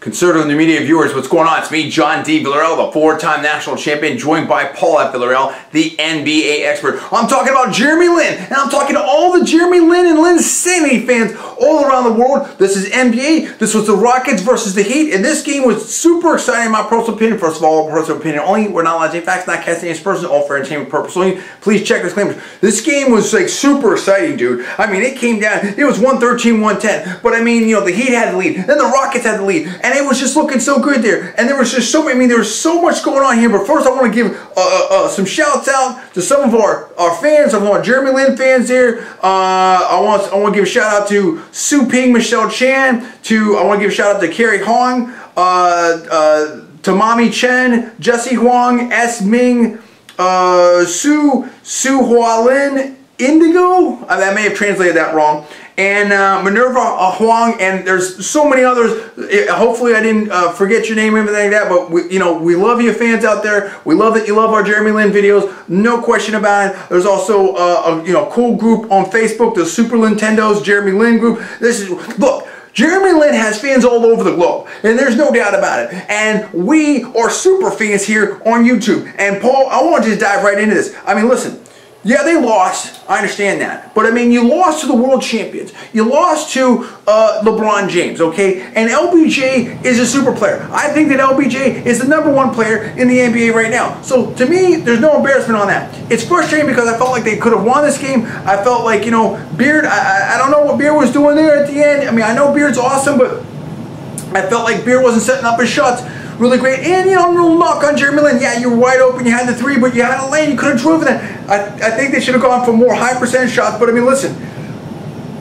Conservative New Media viewers, what's going on? It's me, John D. Villarreal, the four-time national champion, joined by Paul F. Villarreal, the NBA expert. I'm talking about Jeremy Lin, and I'm talking to all the Jeremy Lin and Linsanity fans all around the world. This is NBA. This was the Rockets versus the Heat, and this game was super exciting in my personal opinion. First of all, personal opinion only. We're not say facts, not casting any person, all for entertainment purpose only. Please check disclaimers. This game was like super exciting, dude. I mean, it came down. It was 113, 110. But I mean, you know, the Heat had the lead, then the Rockets had the lead, and it was just looking so good there. And there was just so many, I mean, there was so much going on here. But first, I want to give uh, uh, uh, some shouts out to some of our, our fans, of our Jeremy Lin fans here. Uh, I want I want to give a shout out to Su Ping, Michelle Chan. To I want to give a shout out to Carrie Hong, uh, uh, to Mommy Chen, Jesse Huang, S Ming, Su Su Hualin, Indigo. I, I may have translated that wrong and uh, Minerva uh, Huang, and there's so many others. Hopefully, I didn't uh, forget your name or anything like that. But we, you know, we love you fans out there. We love that you love our Jeremy Lin videos. No question about it. There's also uh, a you know cool group on Facebook, the Super Nintendo's Jeremy Lin group. This is look. Jeremy Lin has fans all over the globe, and there's no doubt about it. And we are super fans here on YouTube. And Paul, I want to just dive right into this. I mean, listen, yeah, they lost. I understand that. But I mean, you lost to the world champions. You lost to uh, LeBron James, okay? And LBJ is a super player. I think that LBJ is the number one player in the NBA right now. So to me, there's no embarrassment on that. It's frustrating because I felt like they could have won this game. I felt like, you know, Beard, I, I don't know what Beard was doing there at the end. I mean, I know Beard's awesome, but I felt like Beard wasn't setting up his shots really great. And, you know, no knock on Jeremy Lin. Yeah, you were wide open. You had the three, but you had a lane. You could have driven that. I, I think they should have gone for more high percentage shots. But, I mean, listen,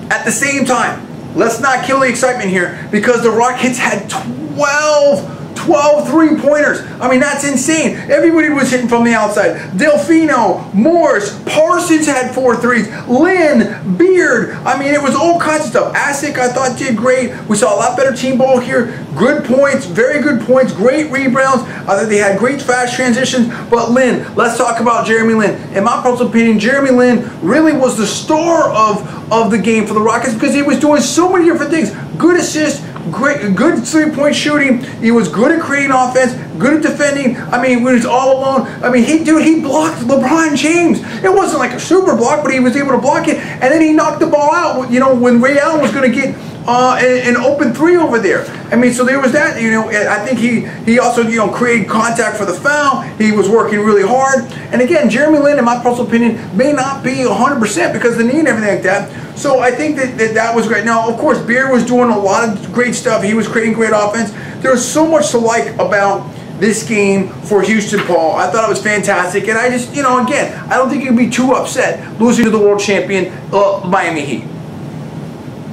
at the same time, let's not kill the excitement here because the Rockets had 12 12 three-pointers. I mean, that's insane. Everybody was hitting from the outside. Delfino, Morris, Parsons had four threes. Lin, Beard. I mean, it was all kinds of stuff. Asik, I thought, did great. We saw a lot better team ball here. Good points, very good points, great rebounds. I think they had great fast transitions. But Lin, let's talk about Jeremy Lin. In my personal opinion, Jeremy Lin really was the star of, of the game for the Rockets because he was doing so many different things. Good assist, great, good three-point shooting. He was good at creating offense, good at defending. I mean, when he was all alone, I mean, he dude, he blocked LeBron James. It wasn't like a super block, but he was able to block it, and then he knocked the ball out. You know, when Ray Allen was going to get uh, an, open three over there. I mean, so there was that. You know, I think he he also you know created contact for the foul. He was working really hard. And again, Jeremy Lin, in my personal opinion, may not be 100% because the knee and everything like that. So I think that, that that was great. Now, of course, Beard was doing a lot of great stuff. He was creating great offense. There was so much to like about this game for Houston Paul. I thought it was fantastic, and I just, you know, again, I don't think you'd be too upset losing to the world champion uh, Miami Heat.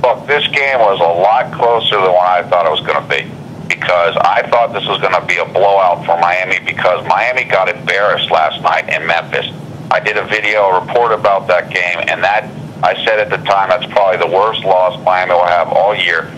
Look, this game was a lot closer than what I thought it was going to be because I thought this was going to be a blowout for Miami because Miami got embarrassed last night in Memphis. I did a video, report about that game, and that I said at the time that's probably the worst loss Miami will have all year.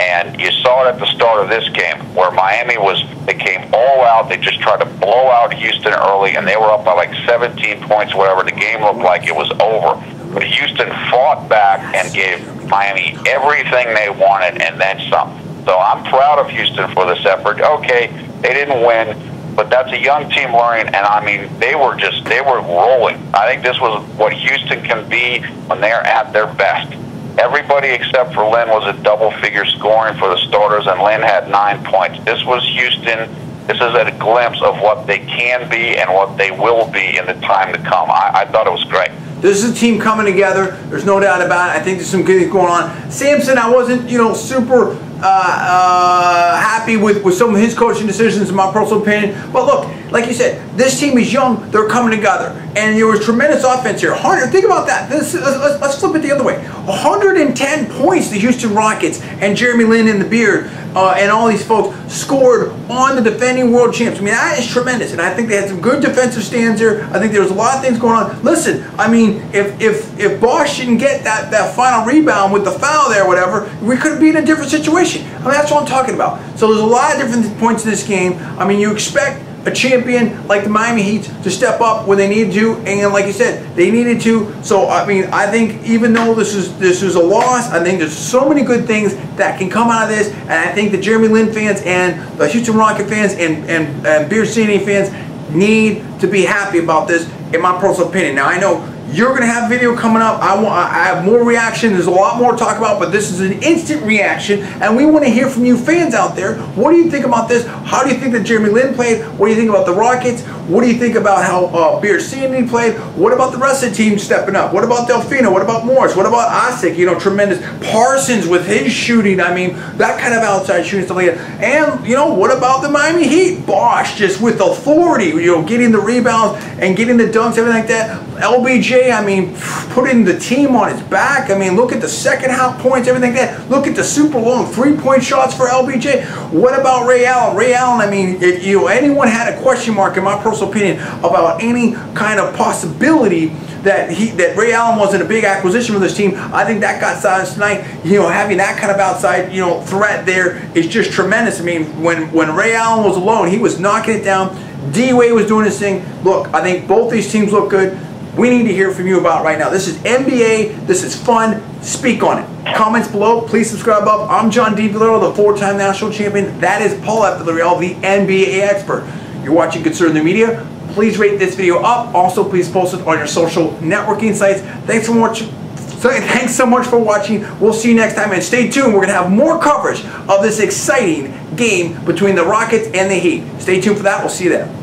And you saw it at the start of this game where Miami was, they came all out. They just tried to blow out Houston early, and they were up by like 17 points, whatever. The game looked like it was over. But Houston fought back and gave Miami everything they wanted and then some. So I'm proud of Houston for this effort. Okay, they didn't win, but that's a young team learning, and I mean, they were just, they were rolling. I think this was what Houston can be when they're at their best. Everybody except for Lin was a double figure scoring for the starters, and Lin had nine points. This was Houston. This is a glimpse of what they can be and what they will be in the time to come. I, I thought it was great. This is a team coming together. There's no doubt about it. I think there's some good things going on. Sampson, I wasn't, you know, super uh, uh, happy with, with some of his coaching decisions, in my personal opinion. But look, like you said, this team is young. They're coming together. And there was tremendous offense here. 100, think about that. This, let's, let's flip it the other way. 110 points the Houston Rockets and Jeremy Lin in the beard uh, and all these folks scored on the defending world champs. I mean, that is tremendous. And I think they had some good defensive stands here. I think there was a lot of things going on. Listen, I mean, if if if Bosh didn't get that, that final rebound with the foul there, whatever, we could be in a different situation. I mean, that's what I'm talking about. So there's a lot of different points in this game. I mean, you expect a champion like the Miami Heat to step up when they needed to, and like you said, they needed to. So I mean, I think even though this is this is a loss, I think there's so many good things that can come out of this, and I think the Jeremy Lin fans and the Houston Rocket fans and and, and Beardsanity fans need to be happy about this, in my personal opinion. Now I know you're going to have video coming up. I want I have more reaction. There's a lot more to talk about, but this is an instant reaction, and we want to hear from you fans out there. What do you think about this? How do you think that Jeremy Lin played? What do you think about the Rockets? What do you think about how uh, Beardsanity played? What about the rest of the team stepping up? What about Delfino? What about Morris? What about Asik? You know, tremendous. Parsons with his shooting. I mean, that kind of outside shooting stuff like that. And, you know, what about the Miami Heat? Bosh just with authority, you know, getting the rebounds and getting the dunks, everything like that. LBJ, I mean, putting the team on his back. I mean, look at the second half points, everything like that. Look at the super long three-point shots for LBJ. What about Ray Allen? Ray Allen, I mean, if you anyone had a question mark, in my personal opinion, about any kind of possibility that he that Ray Allen wasn't a big acquisition for this team, I think that got silenced tonight. You know, having that kind of outside, you know, threat there is just tremendous. I mean, when when Ray Allen was alone, he was knocking it down. D Wade was doing his thing. Look, I think both these teams look good we need to hear from you about right now. This is NBA. This is fun. Speak on it. Comments below. Please subscribe up. I'm John D. Villarreal, the four-time national champion. That is Paul. Villarreal, the NBA expert. You're watching Conservative New Media. Please rate this video up. Also, please post it on your social networking sites. Thanks for watching. Thanks so much for watching. We'll see you next time. And stay tuned. We're going to have more coverage of this exciting game between the Rockets and the Heat. Stay tuned for that. We'll see you there.